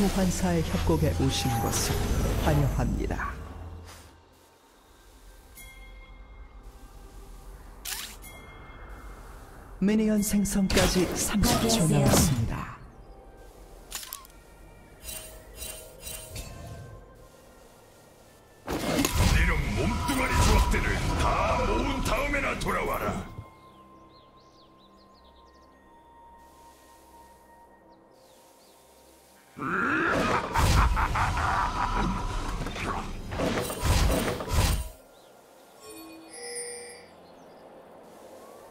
소환사의 협곡에 오신 것을 환영합니다. 미니언 생성까지 30초 남았습니다. 이런 몸뚱아리 조합들을 다 모은 다음에나 돌아와라.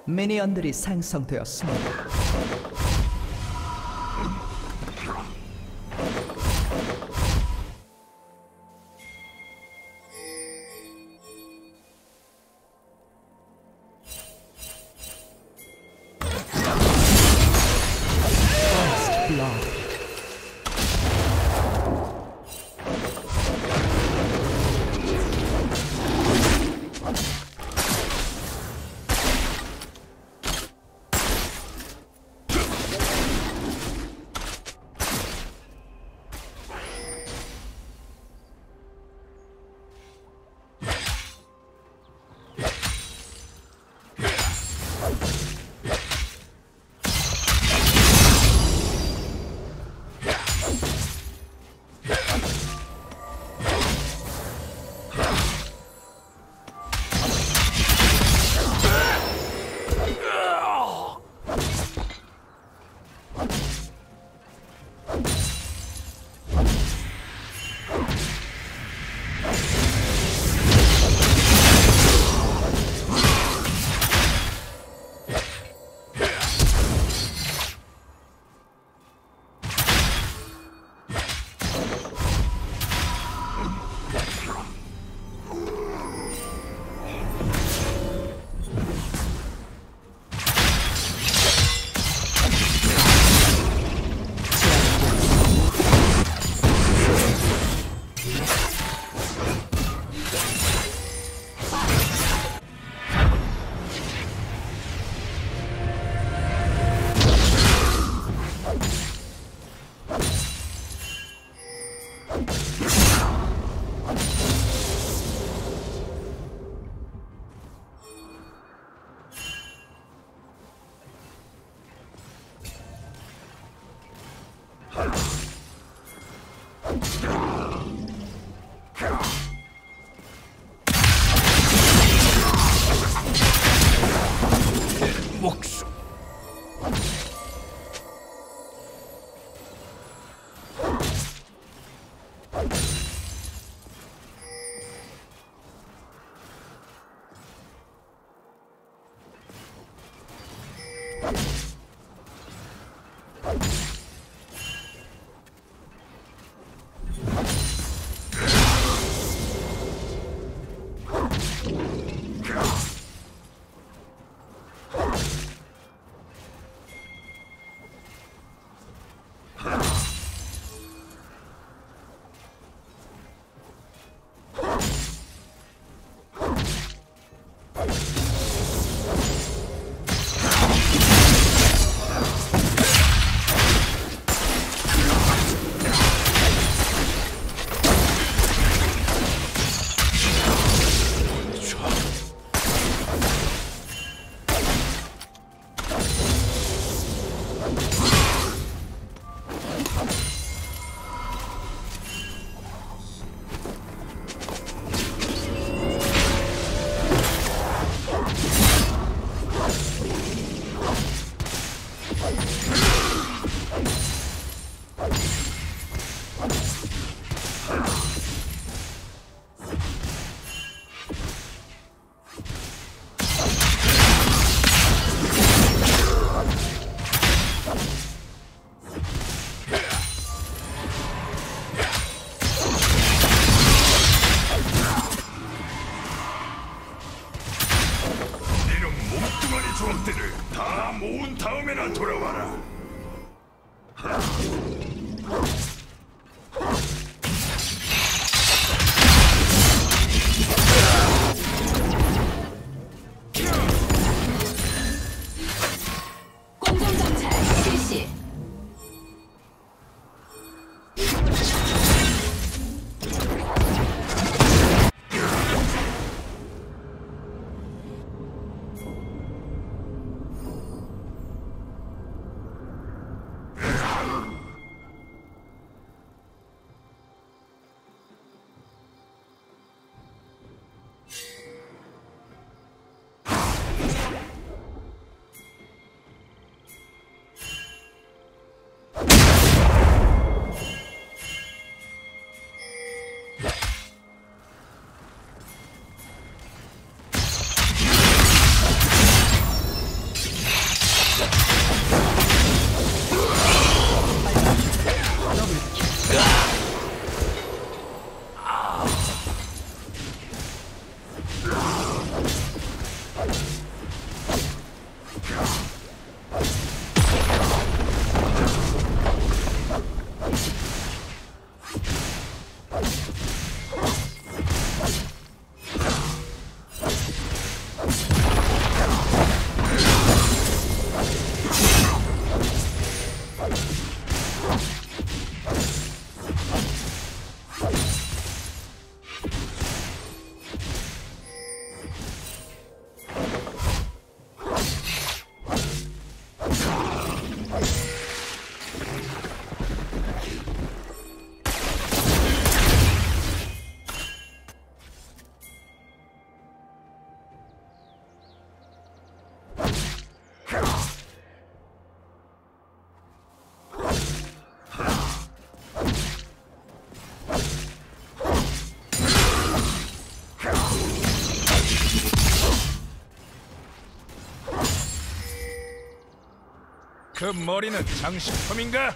미니언들이 생성되었습니다. 그 머리는 장식품인가?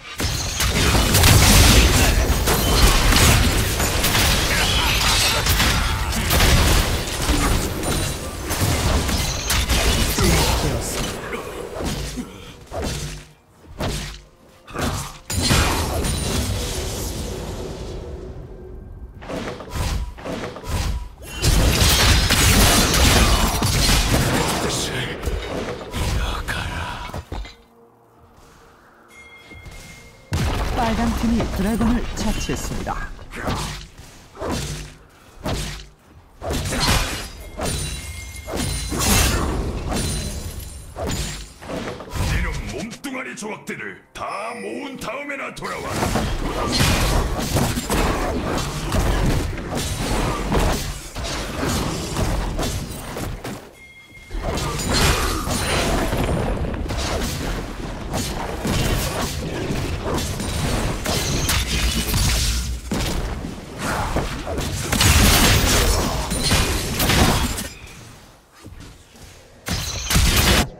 처치했습니다.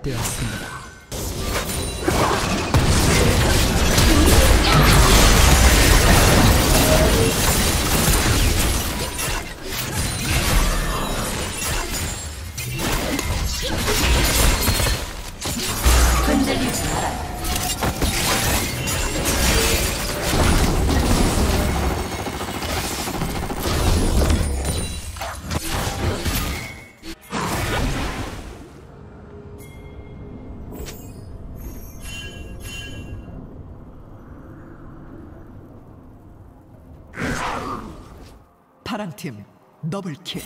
되었습니다. 팀 더블킬.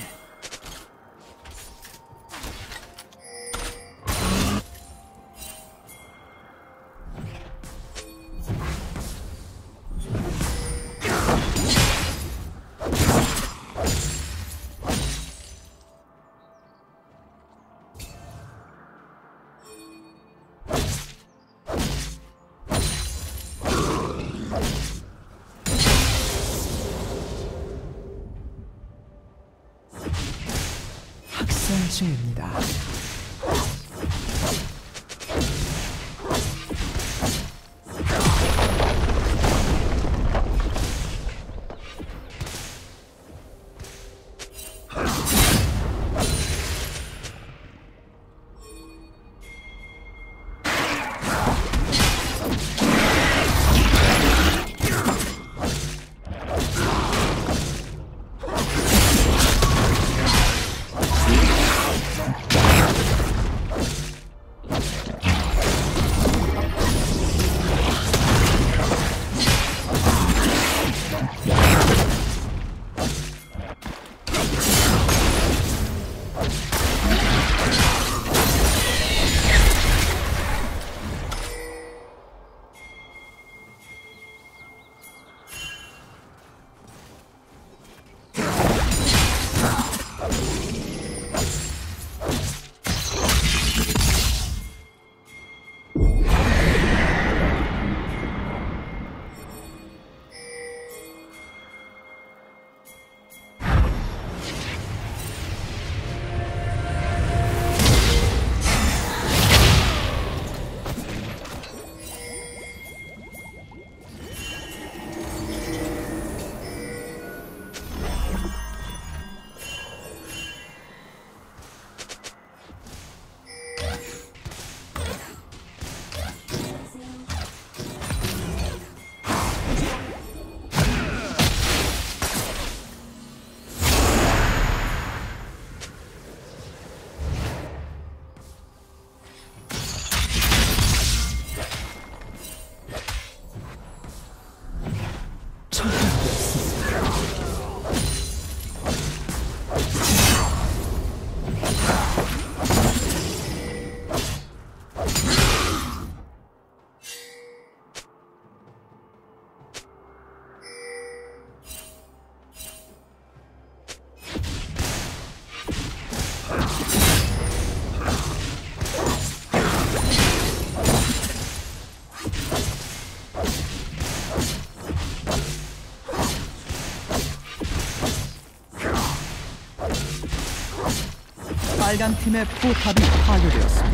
학살 중입니다. 빨간 팀의 포탑이 파괴되었습니다.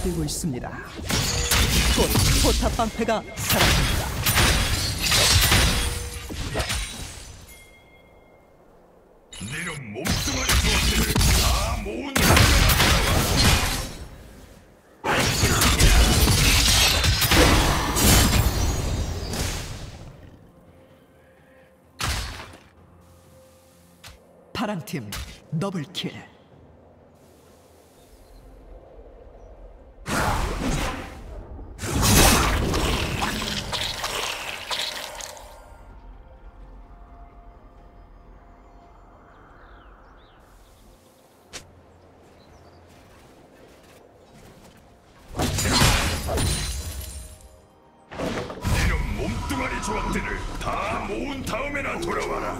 날뛰고 있습니다. 곧 포탑 방패가 사라집니다. 내려 몸뚱아리 조합들을 다 모은. 파랑팀 더블킬. 돌아와라.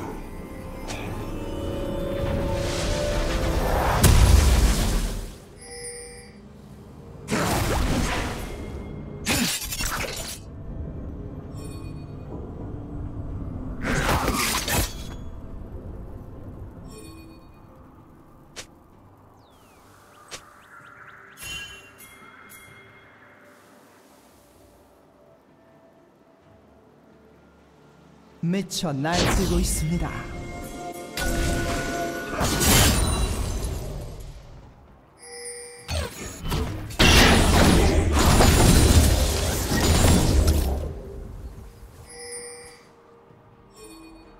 미쳐 날뛰고 있습니다.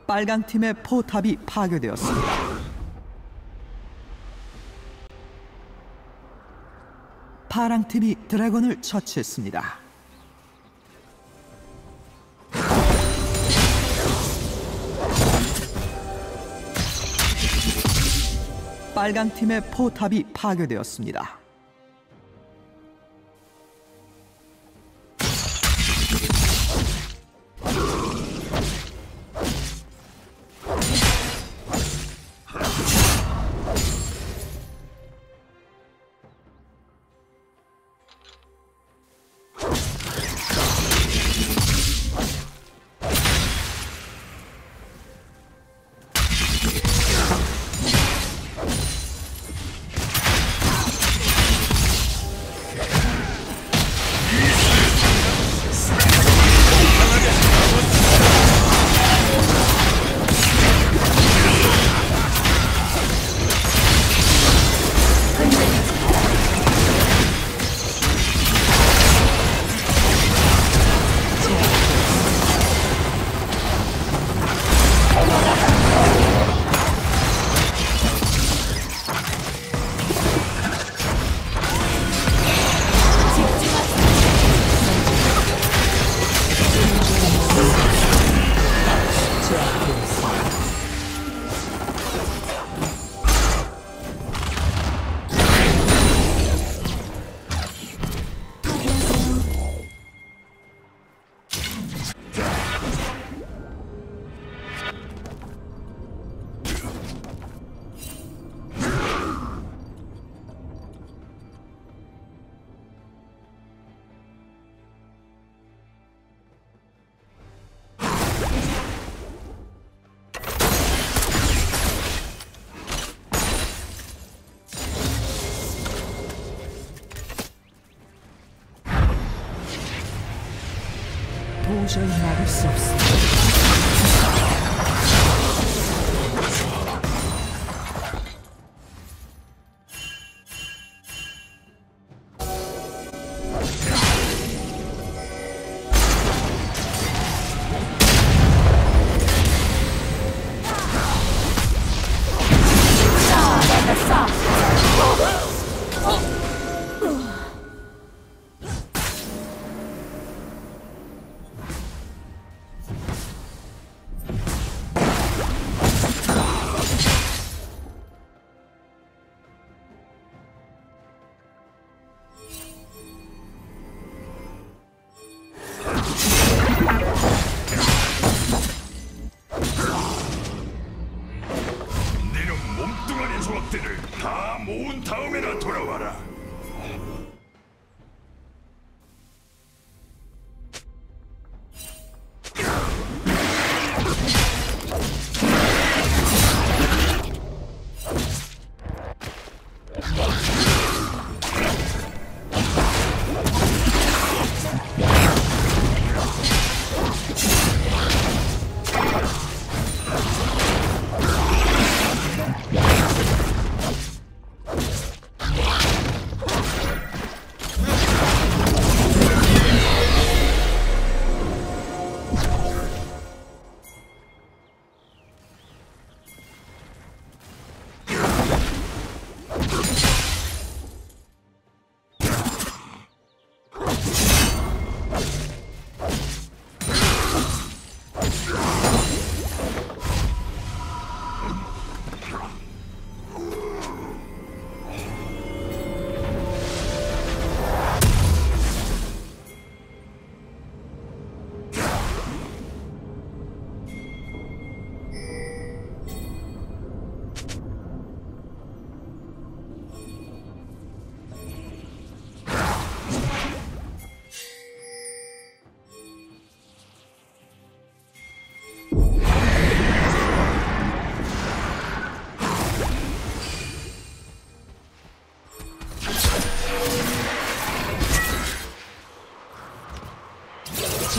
빨강 팀의 포탑이 파괴되었습니다. 파랑 팀이 드래곤을 처치했습니다. 빨강 팀의 포탑이 파괴되었습니다. Dłużej na resursy.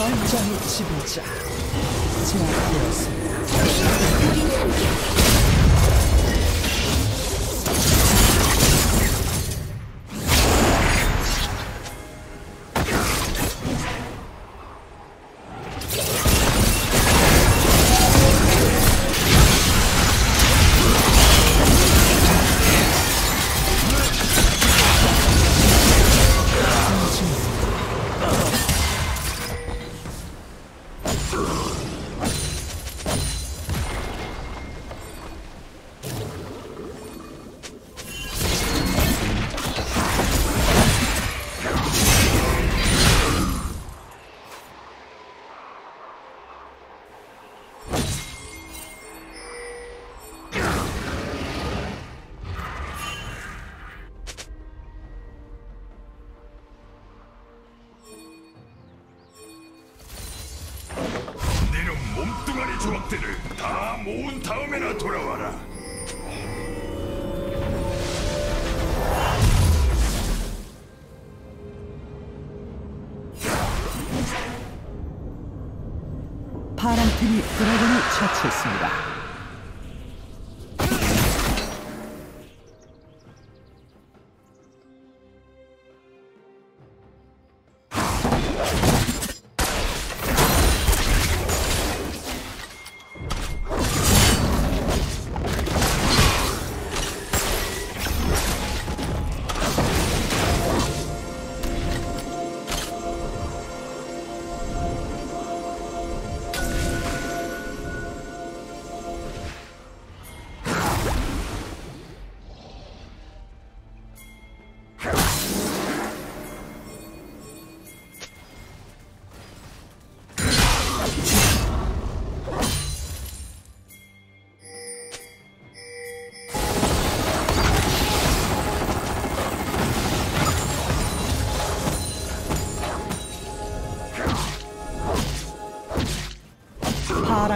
전장의 지배자 제압되었습니다.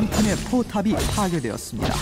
한 칸의 포탑이 파괴되었습니다.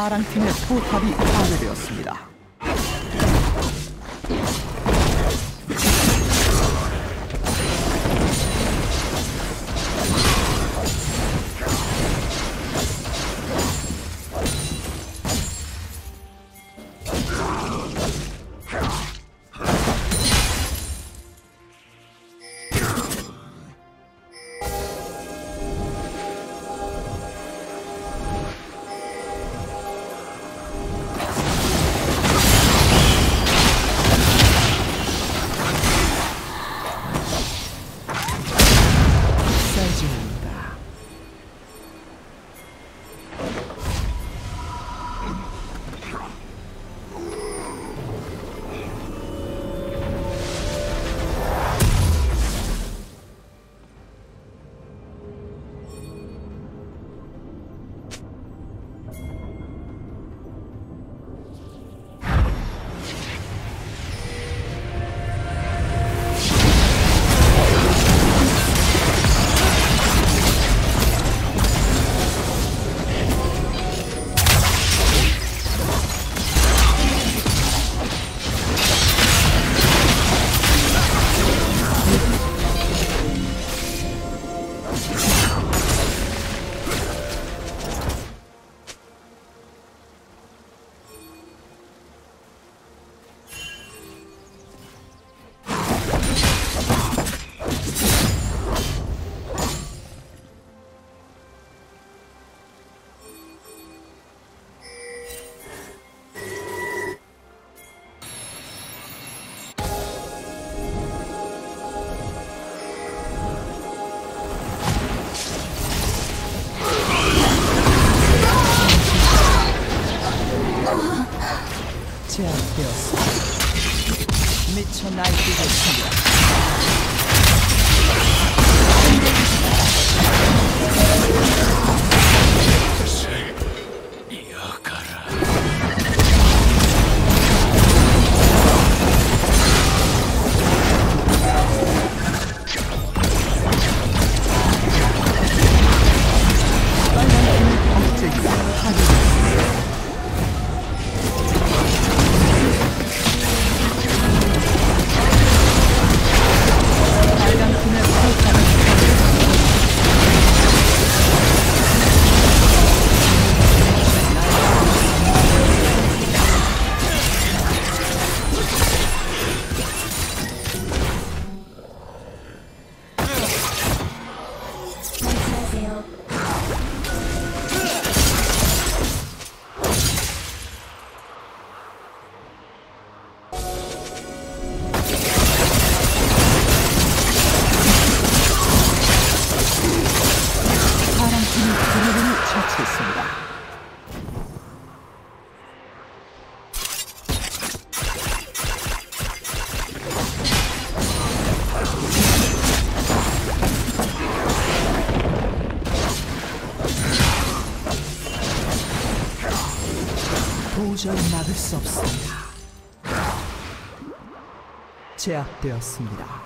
파랑 팀의 포탑이 제압되었어. 미쳐 날뛰겠습니다. 제압되었습니다.